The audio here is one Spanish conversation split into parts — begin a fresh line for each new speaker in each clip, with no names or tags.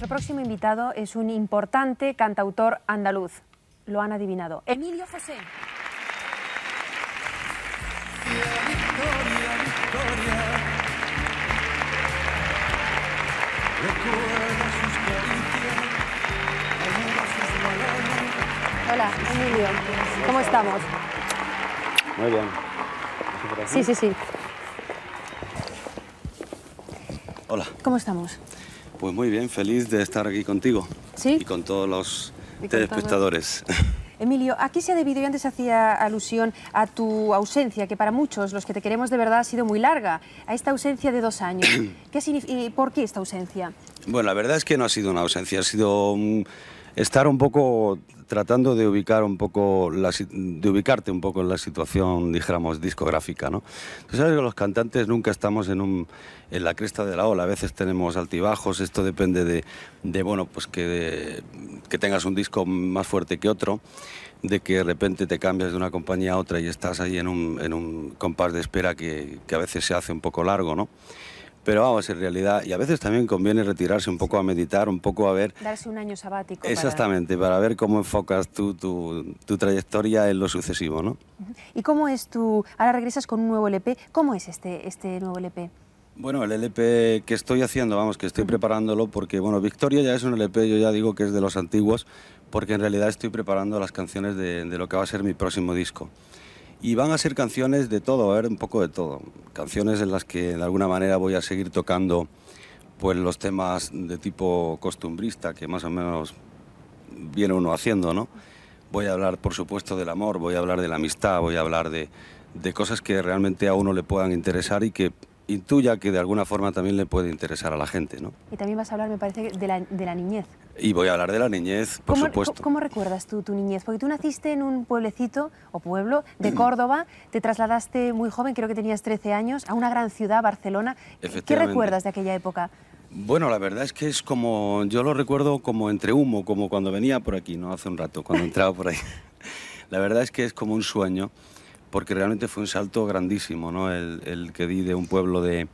Nuestro próximo invitado es un importante cantautor andaluz. Lo han adivinado. Emilio José. Hola, Emilio. ¿Cómo estamos?
Muy bien.
Sí, sí, sí.
Hola.
¿Cómo estamos?
Pues muy bien, feliz de estar aquí contigo.
¿Sí?
Y con todos los
Y
telespectadores.
Emilio, ¿a qué se ha debido? Yo antes hacía alusión a tu ausencia, que para muchos, los que te queremos de verdad, ha sido muy larga. A esta ausencia de dos años. ¿Qué y ¿Por qué esta ausencia?
bueno, la verdad es que no ha sido una ausencia, ha sido mm, estar un poco tratando de ubicar un poco la de ubicarte un poco en la situación dijéramos discográfica no sabes que los cantantes nunca estamos en un en la cresta de la ola. A veces tenemos altibajos. Esto depende de, de, bueno pues que que tengas un disco más fuerte que otro. De que de repente te cambias de una compañía a otra y estás ahí en un, en un compás de espera que, que a veces se hace un poco largo no pero vamos, en realidad, y a veces también conviene retirarse un poco a meditar, un poco a ver
Darse un año sabático. para-
Exactamente, para ver cómo enfocas tú tu, tu trayectoria en lo sucesivo, ¿no?
¿Y cómo es tu... Ahora regresas con un nuevo LP. ¿Cómo es este, este nuevo LP?
Bueno, el LP que estoy haciendo, vamos, que estoy preparándolo porque, bueno, Victoria ya es un LP, yo ya digo que es de los antiguos, porque en realidad estoy preparando las canciones de, de lo que va a ser mi próximo disco. Y van a ser canciones de todo, a ver, un poco de todo. Canciones en las que de alguna manera voy a seguir tocando pues los temas de tipo costumbrista que más o menos viene uno haciendo, ¿no? Voy a hablar, por supuesto, del amor, voy a hablar de la amistad, voy a hablar de, de cosas que realmente a uno le puedan interesar y que intuya que de alguna forma también le puede interesar a la gente, ¿no?
Y también vas a hablar, me parece, de la, de la niñez.
Y voy a hablar de la niñez, por
¿Cómo,
supuesto.
cómo recuerdas tú tu niñez? Porque tú naciste en un pueblecito o pueblo
Mm.
de Córdoba, te trasladaste muy joven, creo que tenías 13 años, a una gran ciudad, Barcelona. ¿Qué recuerdas de aquella época?
Bueno, la verdad es que es como, yo lo recuerdo como entre humo, como cuando venía por aquí, ¿no? Hace un rato, cuando entraba por ahí. La verdad es que es como un sueño, porque realmente fue un salto grandísimo, ¿no? El, el que di de un pueblo de,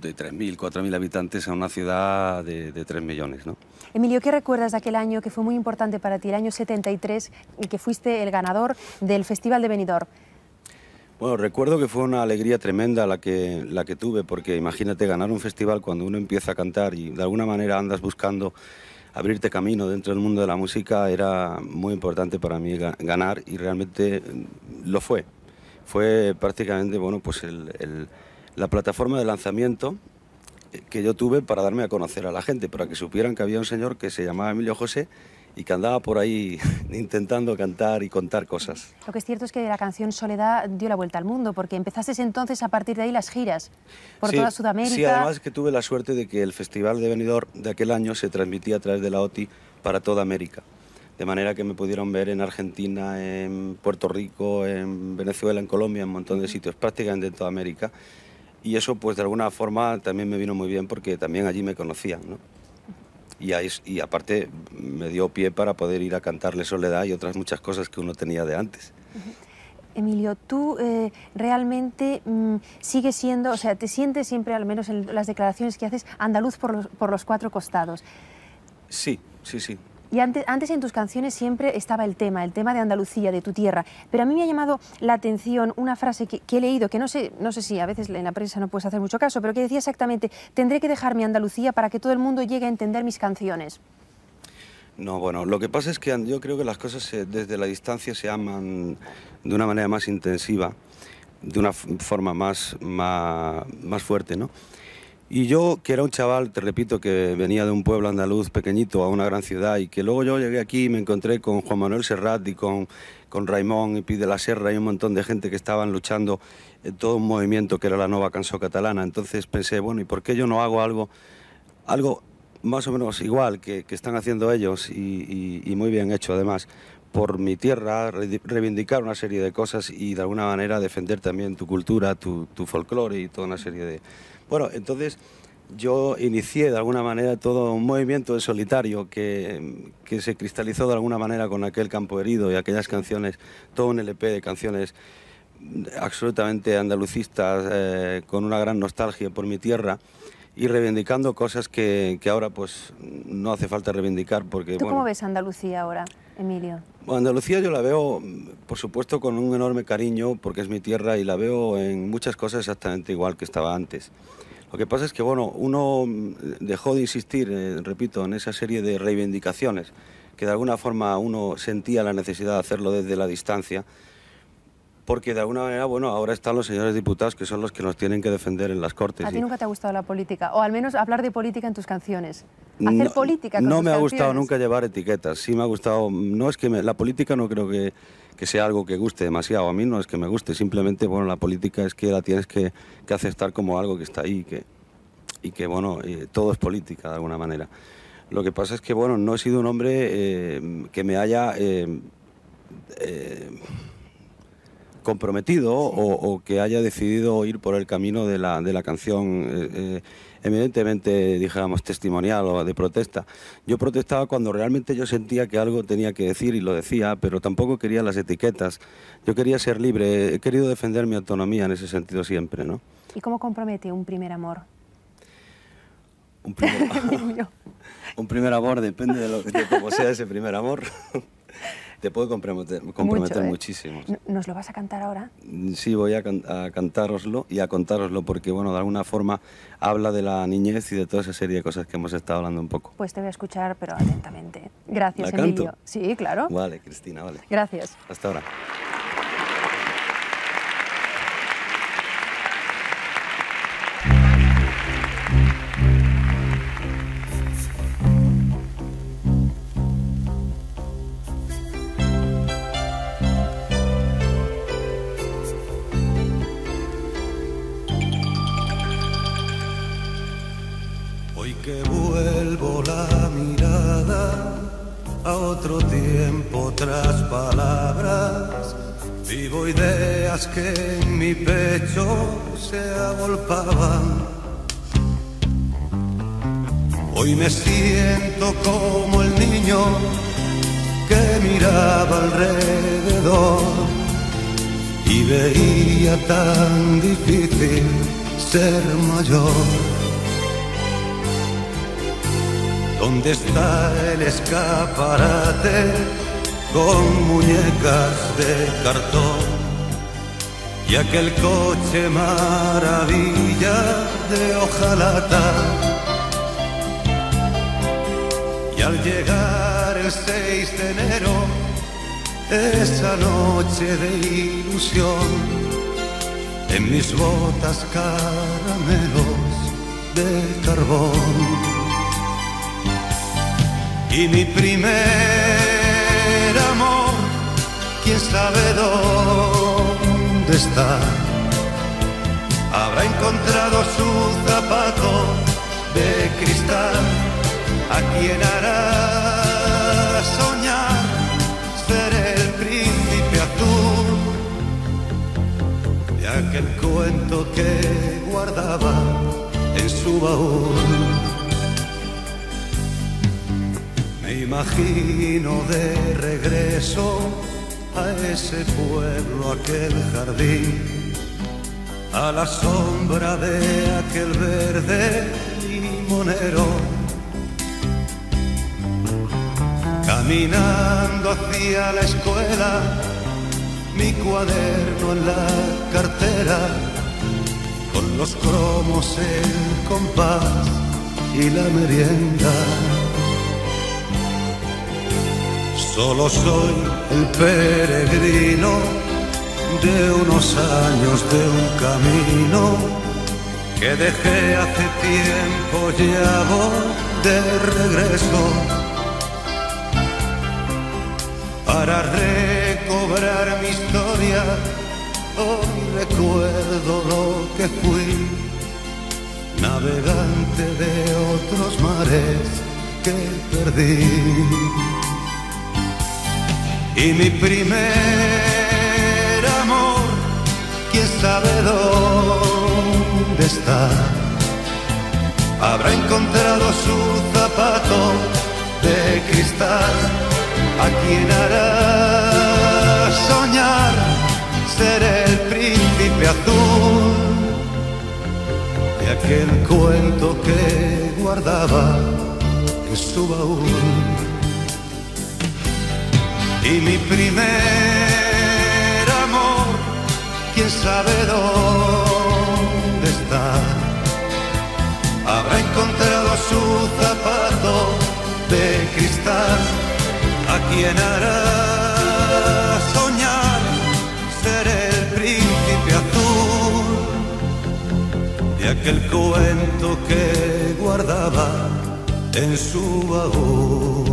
de 3.000, 4.000 habitantes a una ciudad de, de 3 millones, ¿no?
Emilio, ¿qué recuerdas de aquel año que fue muy importante para ti, el año 73, y que fuiste el ganador del Festival de Benidorm?
Bueno, recuerdo que fue una alegría tremenda la que, la que tuve, porque imagínate ganar un festival cuando uno empieza a cantar y de alguna manera andas buscando abrirte camino dentro del mundo de la música, era muy importante para mí ga- ganar y realmente mm, lo fue. Fue prácticamente, bueno, pues la plataforma de lanzamiento eh, que yo tuve para darme a conocer a la gente, para que supieran que había un señor que se llamaba Emilio José y que andaba por ahí intentando cantar y contar cosas.
Lo que es cierto es que la canción Soledad dio la vuelta al mundo, porque empezaste entonces a partir de ahí las giras por
Sí,
toda Sudamérica.
Sí, además que tuve la suerte de que el Festival de Benidorm de aquel año se transmitía a través de la OTI para toda América. De manera que me pudieron ver en Argentina, en Puerto Rico, en Venezuela, en Colombia, en un montón de sitios, prácticamente en toda América. Y eso, pues de alguna forma, también me vino muy bien porque también allí me conocían, ¿no? Y, ahí, y aparte me dio pie para poder ir a cantarle Soledad y otras muchas cosas que uno tenía de antes.
Emilio, tú eh, realmente mm, sigues siendo, o sea, te sientes siempre, al menos en las declaraciones que haces, andaluz por los, por los cuatro costados.
Sí, sí, sí.
Y antes, antes en tus canciones siempre estaba el tema, el tema de Andalucía, de tu tierra. Pero a mí me ha llamado la atención una frase que, he leído, que no sé, no sé si a veces en la prensa no puedes hacer mucho caso, pero que decía exactamente, tendré que dejar mi Andalucía para que todo el mundo llegue a entender mis canciones.
No, bueno, lo que pasa es que yo creo que las cosas desde la distancia se aman de una manera más intensiva, de una forma más, más, más fuerte, ¿no? Y yo, que era un chaval, te repito, que venía de un pueblo andaluz pequeñito a una gran ciudad y que luego yo llegué aquí y me encontré con Juan Manuel Serrat y con, con Raimón y Pi de la Serra y un montón de gente que estaban luchando en todo un movimiento que era la nueva canción catalana. Entonces pensé, bueno, ¿y por qué yo no hago algo, algo más o menos igual que, que están haciendo ellos y muy bien hecho además? Por mi tierra, re- reivindicar una serie de cosas y de alguna manera defender también tu cultura, tu, tu folclore y toda una serie de... Bueno, entonces yo inicié de alguna manera todo un movimiento en solitario que, que se cristalizó de alguna manera con aquel campo herido y aquellas canciones, todo un LP de canciones absolutamente andalucistas, eh, con una gran nostalgia por mi tierra.
Y reivindicando cosas que, que, ahora pues no hace falta reivindicar porque...
¿Tú cómo ves Andalucía ahora, Emilio?
Andalucía yo la veo, por supuesto, con un enorme cariño porque es mi tierra y la veo en muchas cosas exactamente igual que estaba antes. Lo que pasa es que, bueno, uno dejó de insistir, eh, repito, en esa serie de reivindicaciones que de alguna forma uno sentía la necesidad de hacerlo desde la distancia porque de alguna manera, bueno, ahora están los señores diputados que son los que nos tienen que defender en las Cortes.
¿A ti nunca te ha gustado la política? O al menos hablar de política en tus canciones. Hacer no, política con
No me ha gustado nunca llevar etiquetas. Sí me ha gustado... No es que la política no creo que, que, sea algo que guste demasiado. A mí no es que me guste. Simplemente, bueno, la política es que la tienes que, que aceptar como algo que está ahí que, y que, bueno, todo es política de alguna manera. Lo que pasa es que, bueno, no he sido un hombre eh, que me haya... Eh, eh, comprometido o, que haya decidido ir por el camino de la, de la canción eh, eh, evidentemente, dijéramos, testimonial o de protesta. Yo protestaba cuando realmente yo sentía que algo tenía que decir y lo decía, pero tampoco quería las etiquetas. Yo quería ser libre, he querido defender mi autonomía en ese sentido siempre, ¿no?
¿Y cómo compromete un primer amor?
Un primer, un primer amor depende de, lo, de cómo sea ese primer amor. Te puedo comprometer, comprometer ¿eh? muchísimo.
¿Nos lo vas a cantar ahora?
Sí, voy a, a cantároslo y a contároslo porque, bueno, de alguna forma habla de la niñez y de toda esa serie de cosas que hemos estado hablando un poco.
Pues te voy a escuchar, pero atentamente. Gracias,
¿La
Emilio. Sí, claro.
Vale, Cristina, vale.
Gracias.
Hasta ahora.
Que en mi pecho se agolpaban. Hoy me siento como el niño que miraba alrededor y veía tan difícil ser mayor. ¿Dónde está el escaparate con muñecas de cartón? y aquel coche maravilla de hojalata. Y al llegar el 6 de enero, esa noche de ilusión, en mis botas caramelos de carbón. Y mi primer amor, quién sabe dónde está. Habrá encontrado su zapato de cristal, a quien hará soñar ser el príncipe azul de aquel cuento que guardaba en su baúl. Me imagino de regreso a ese pueblo, aquel jardín, a la sombra de aquel verde limonero. Caminando hacia la escuela, mi cuaderno en la cartera, con los cromos, el compás y la merienda Solo soy el peregrino de unos años de un camino que dejé hace tiempo ya de regreso para recobrar mi historia. Hoy recuerdo lo que fui, navegante de otros mares que perdí y mi primer amor, quién sabe dónde está. Habrá encontrado su zapato de cristal, a quien hará soñar ser el príncipe azul de aquel cuento que guardaba en su baúl. Y mi primer amor, quién sabe dónde está. Habrá encontrado su zapato de cristal, a quien hará soñar ser el príncipe azul de aquel cuento que guardaba en su baúl.